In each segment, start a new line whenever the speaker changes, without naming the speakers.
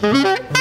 Mm-hmm.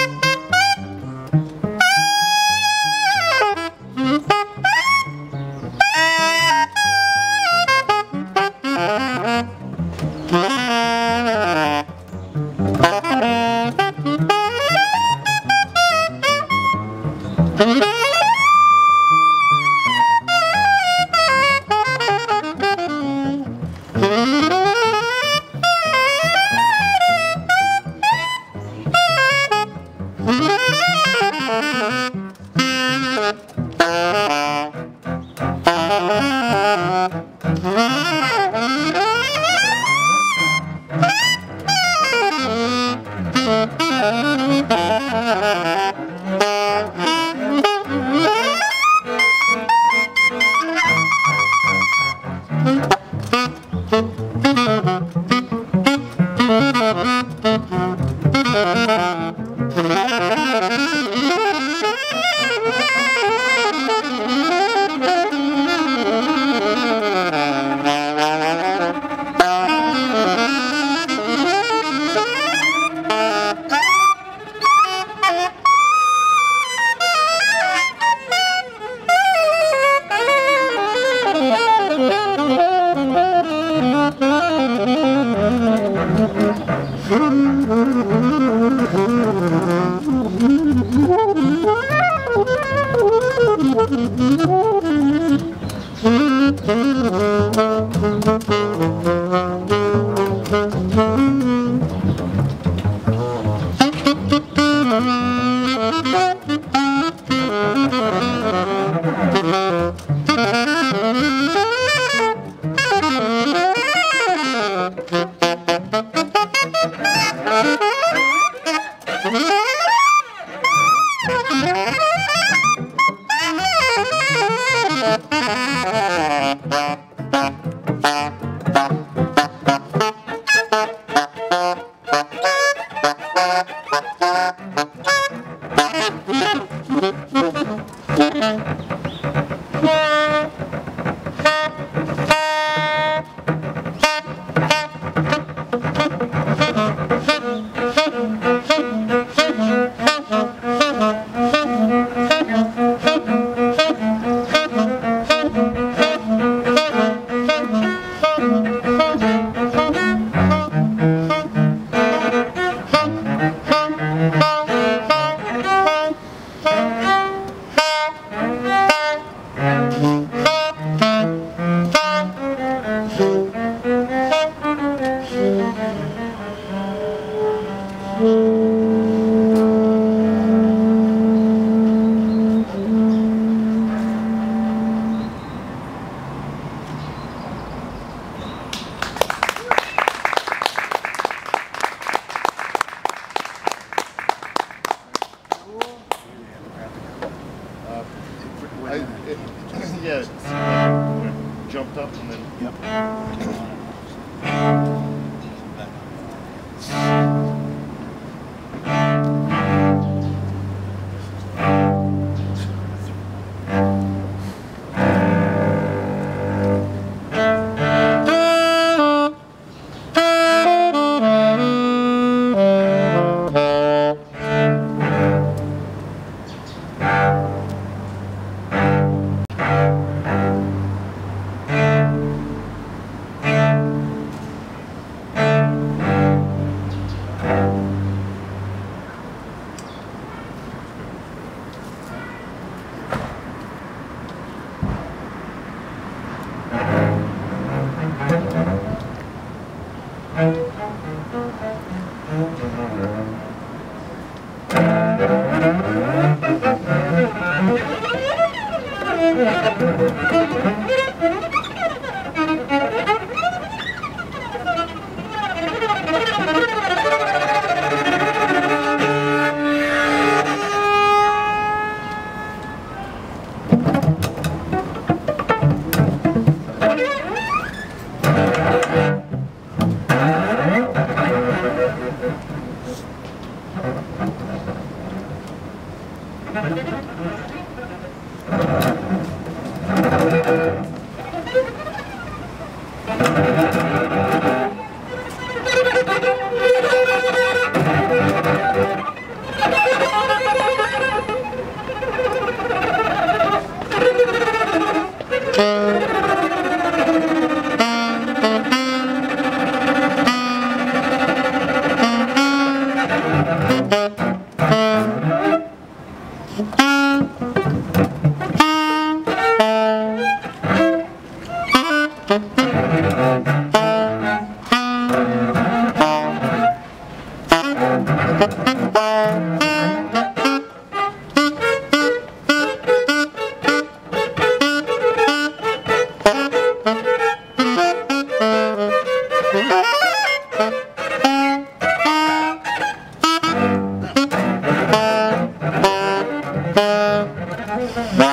No.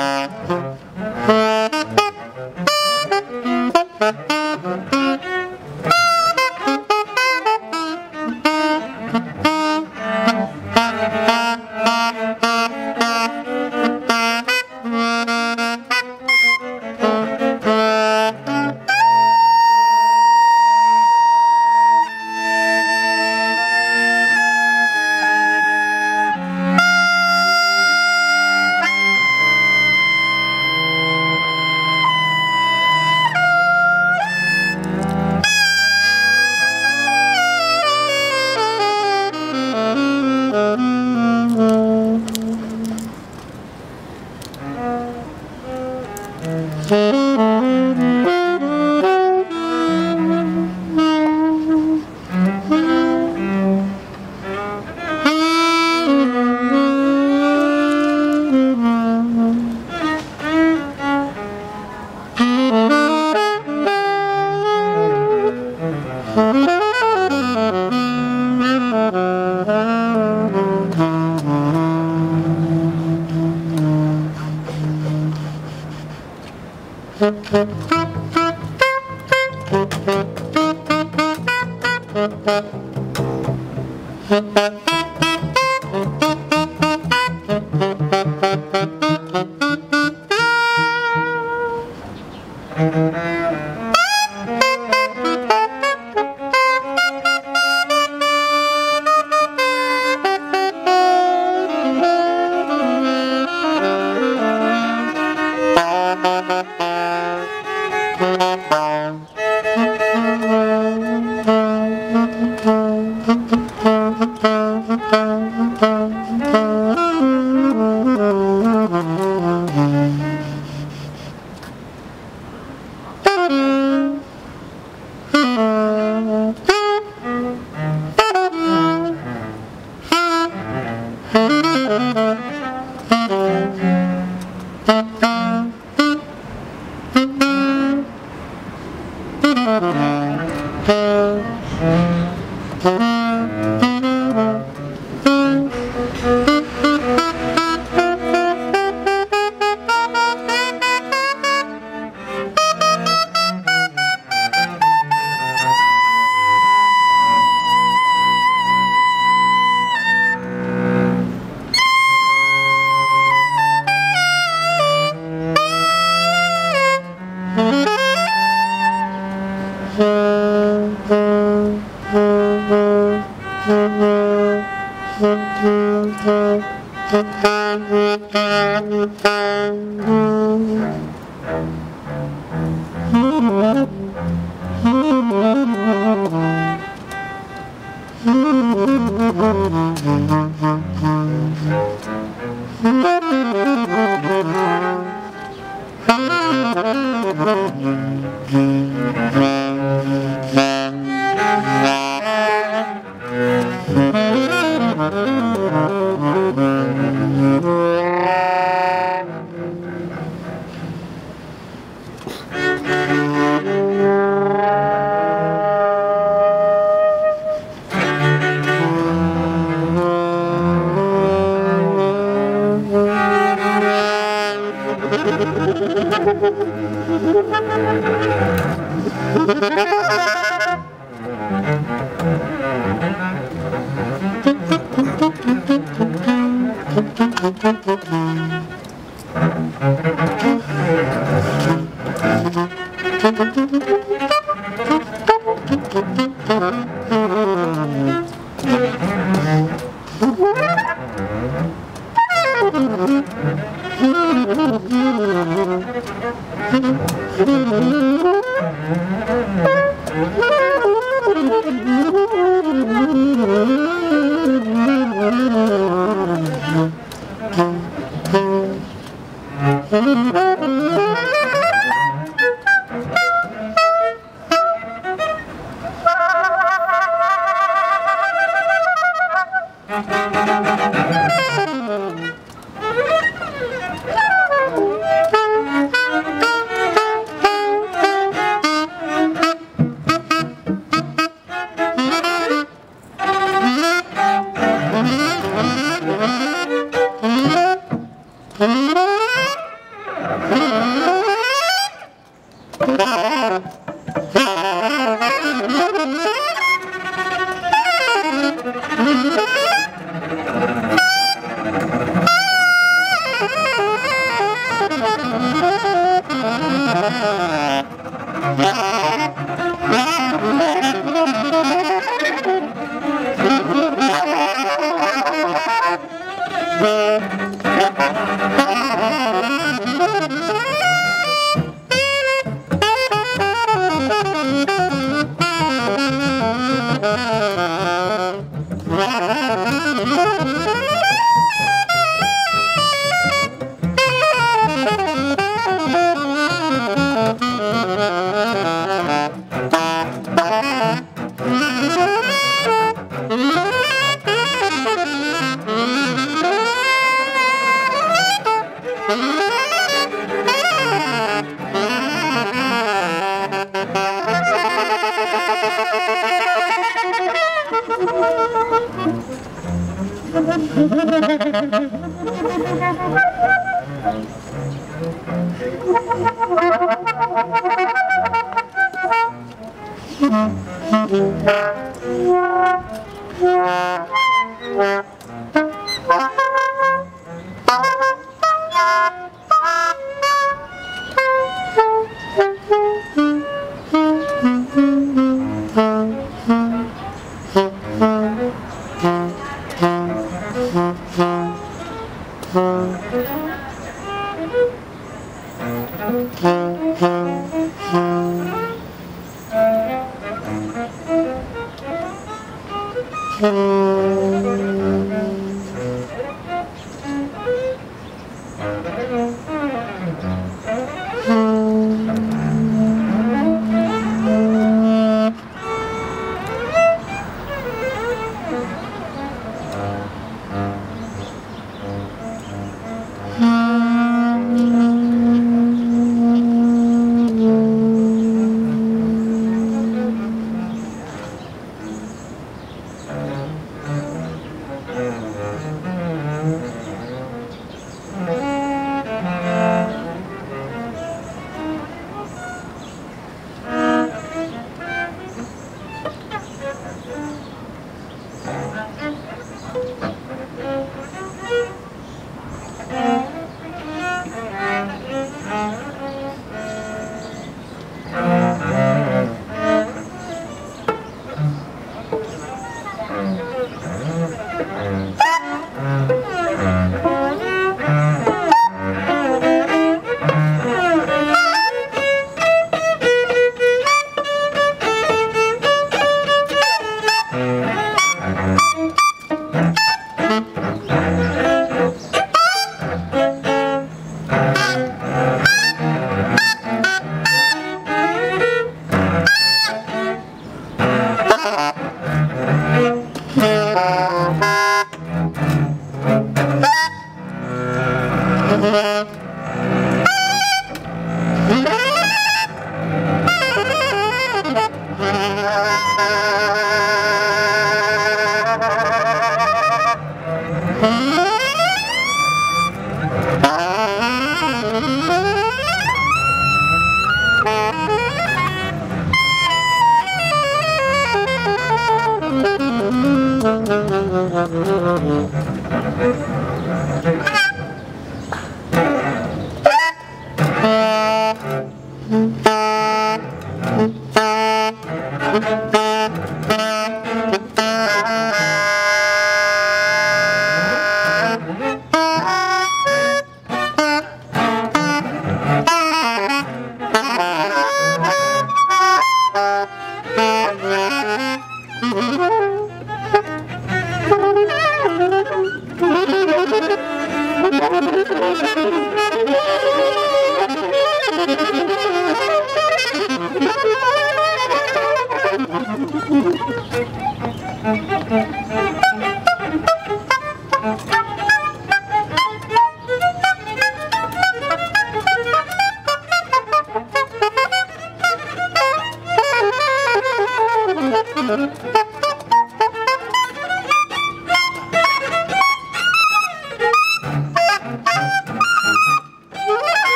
Mm-hmm.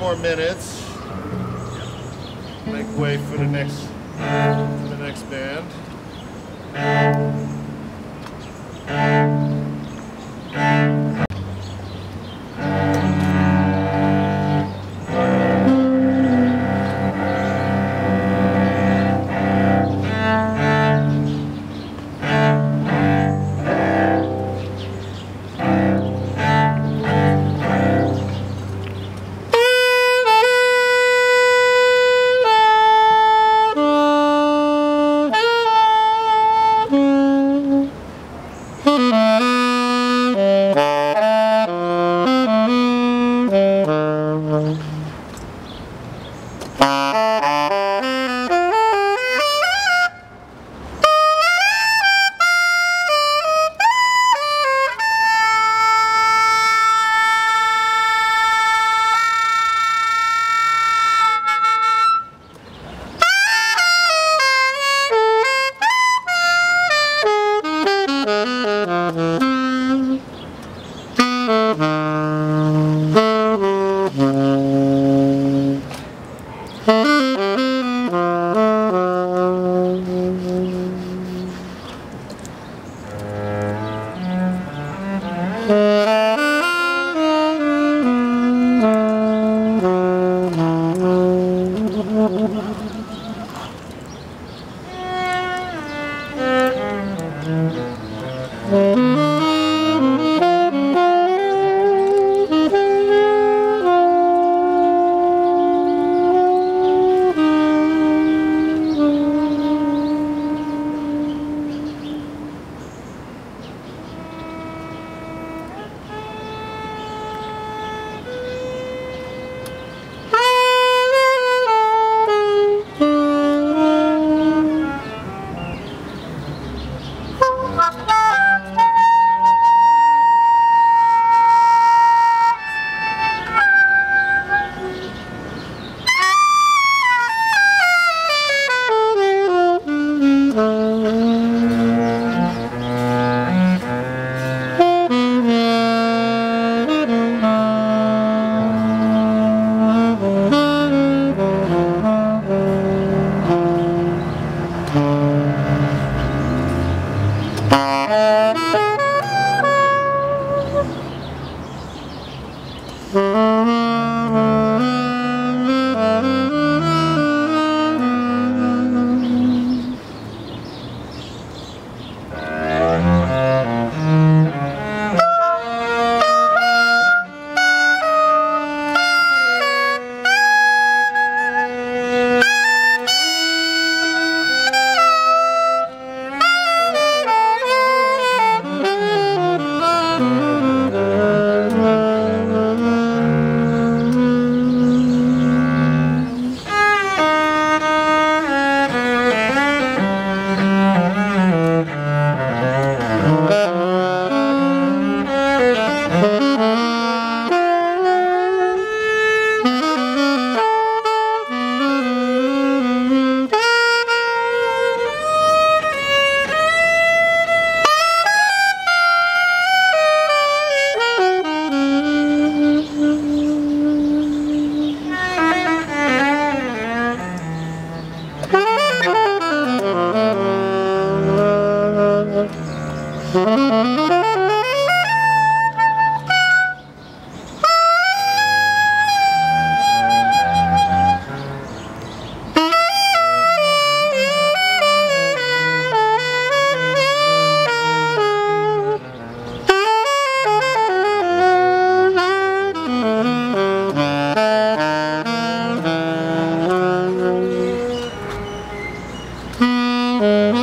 More minutes. Make way for the next Mm-hmm.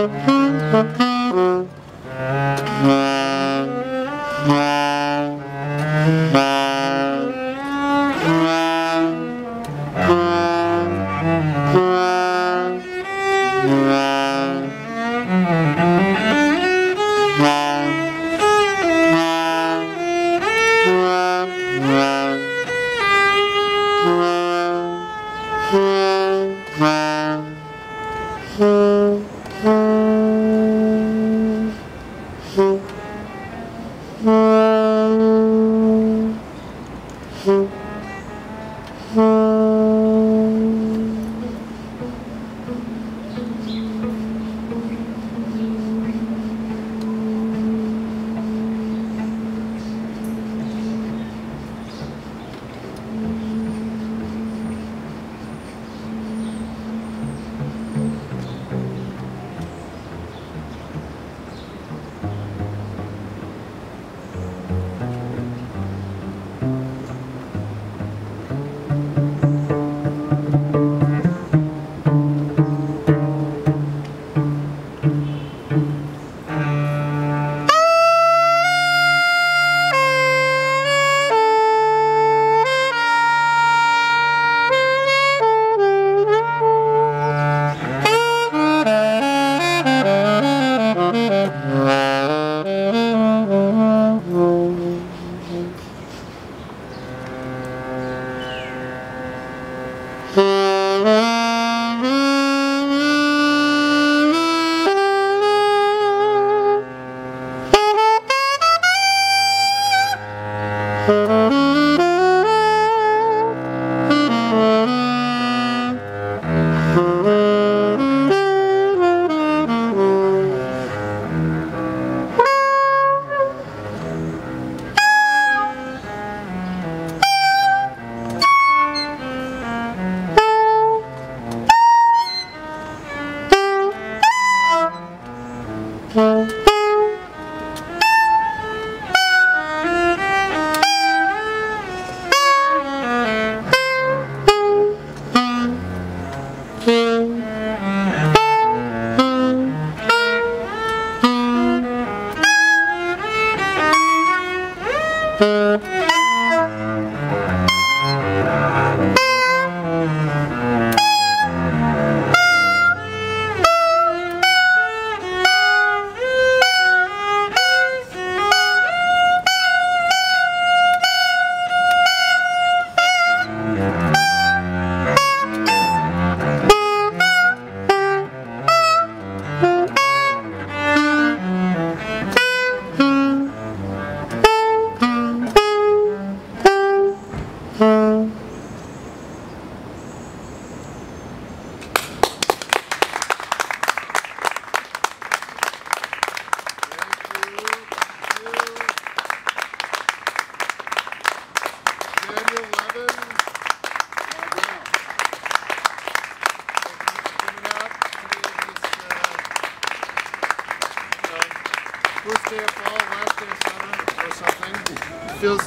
Uh-huh.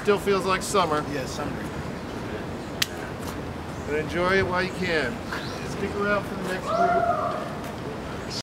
Still feels like summer,
Yeah, summer.
but enjoy it while you can. Stick around for the next group.